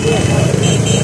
Yeah.